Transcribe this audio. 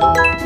you